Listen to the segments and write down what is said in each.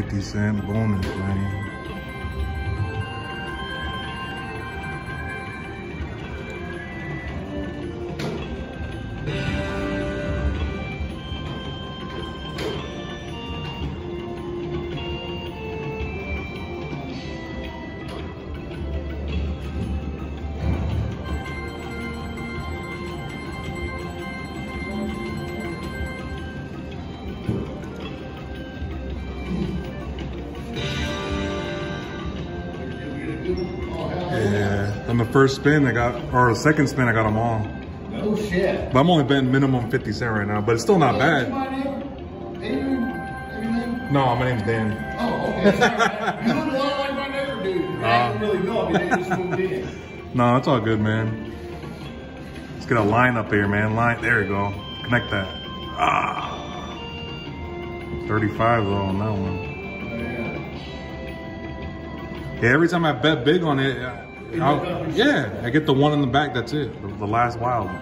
50 cent bonus, man. Yeah, on the first spin, I got, or the second spin, I got them all. No shit. But I'm only betting minimum 50 cent right now, but it's still not bad. my name? Adrian? Adrian? No, my name's Dan. Oh, okay. You look a lot like my neighbor dude. I didn't really know him. He just moved in. No, it's all good, man. Let's get a line up here, man. Line, there you go. Connect that. Ah. 35 though on that one. Yeah, every time I bet big on it, I'll, yeah, I get the one in the back. That's it. The, the last wild. Oh,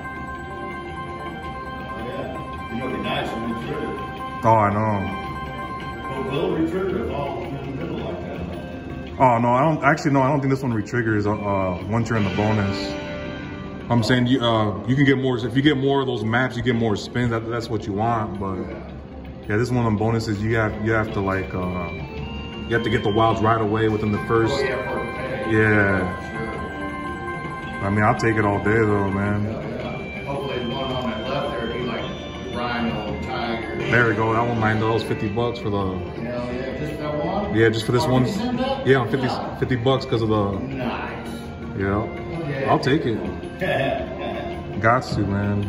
yeah. You know, it'd be nice when we trigger. Oh, I know. Well, will we trigger is all in the middle like that. Oh no, I don't. Actually, no, I don't think this one retriggers uh, uh, once you're in the bonus. I'm saying you uh, you can get more if you get more of those maps, you get more spins. That, that's what you want. But yeah, this is one of them bonuses. You have you have to like uh, you have to get the wilds right away within the first. Oh, yeah, for the pay. Yeah. Sure. I mean, I'll take it all day though, man. Yeah, yeah. Hopefully the one on that left there be like rhino, tiger. There we go. That one nine dollars, fifty bucks for the. Hell yeah, just that one? Yeah, just for this Oh, one. you sent that? Yeah, on 50, 50 bucks because of the. Nice. Yeah, I'll take it. Got to, man.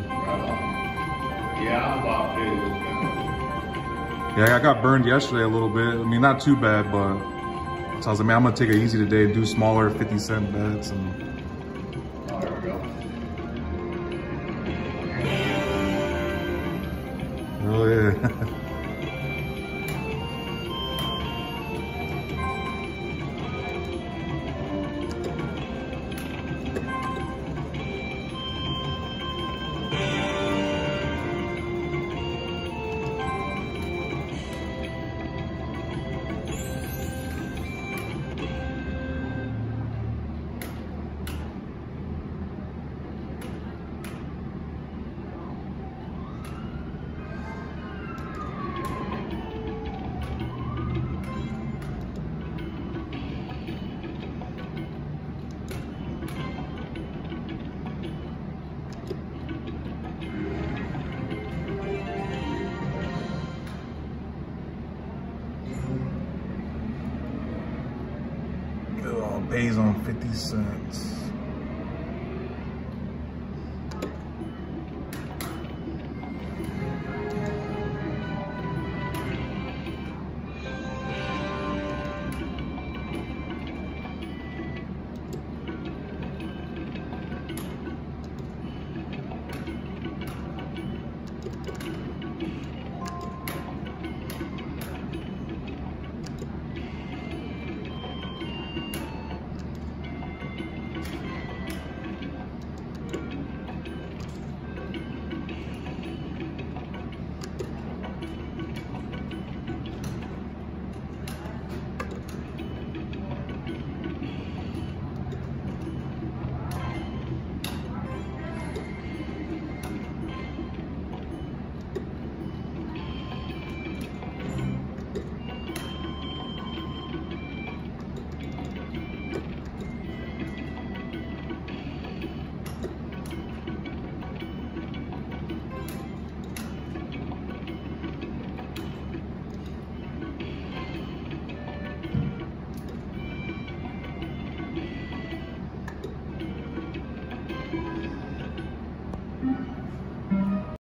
Yeah, I'm about to. Yeah, I got burned yesterday a little bit. I mean, not too bad, but so I was like, man, I'm gonna take it easy today and do smaller 50 cent bets. And Oh, yeah, Uh, oh, pays on 50 cents.